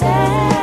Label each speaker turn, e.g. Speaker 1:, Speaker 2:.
Speaker 1: say.